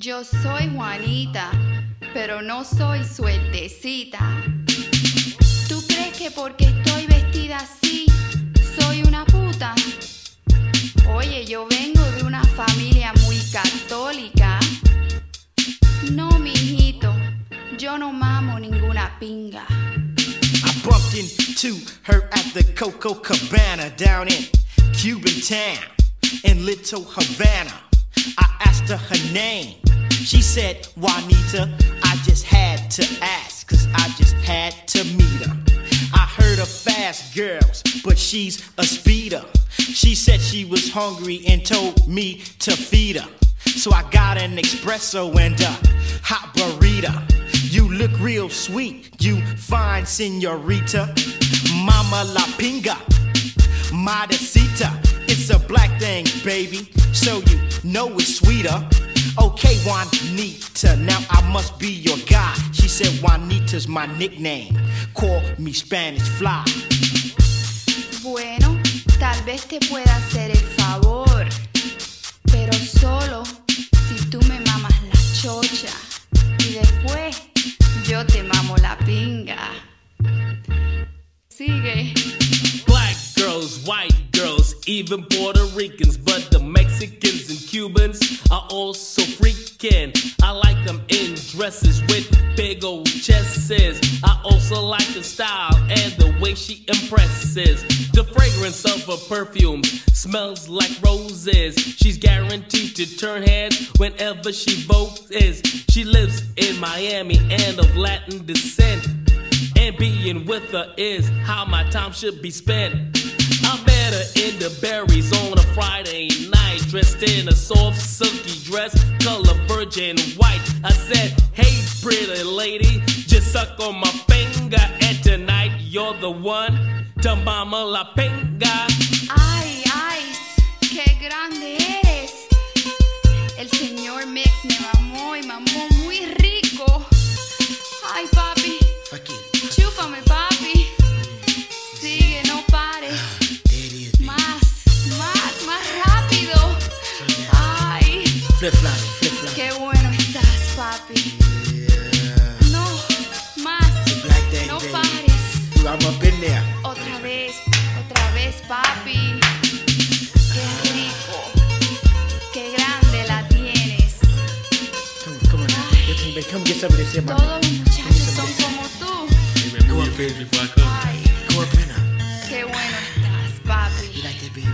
Yo soy Juanita, pero no soy suertecita. ¿Tú crees que porque estoy vestida así soy una puta? Oye, yo vengo de una familia muy católica. No, mijito, yo no mamo ninguna pinga. I bumped into her at the Coco Cabana down in Cuban town in Little Havana. I asked her her name. She said, Juanita, I just had to ask, cause I just had to meet her. I heard of fast girls, but she's a speeder. She said she was hungry and told me to feed her. So I got an espresso and a hot burrito. You look real sweet, you fine senorita. Mama la pinga, modesita. It's a black thing, baby, so you know it's sweeter. Okay, Juanita, now I must be your guy. She said Juanita's my nickname. Call me Spanish Fly. Bueno, tal vez te pueda hacer el favor, pero solo si tú me mamas la chocha y después yo te mamo white girls, even Puerto Ricans, but the Mexicans and Cubans are also freaking. I like them in dresses with big old chests. I also like the style and the way she impresses. The fragrance of her perfume smells like roses. She's guaranteed to turn heads whenever she votes. She lives in Miami and of Latin descent. And being with her is how my time should be spent. I met her in the berries on a Friday night, dressed in a soft, silky dress, color virgin white. I said, Hey, pretty lady, just suck on my finger, and tonight you're the one to mama la pinga. Ay, ay, qué grande eres. El señor Mix me mamó y mamó muy rico. Ay, papi, Flip flop, flip flop. qué bueno estás, papi. Yeah. No, más. Black No baby. pares. I'm up in there. Otra vez, otra vez, papi. Qué rico. Qué grande la tienes. Come, come on. Come, baby, come get some of this here. Todos los muchachos son como tú. Hey, come. Qué bueno estás, papi. You like that, baby?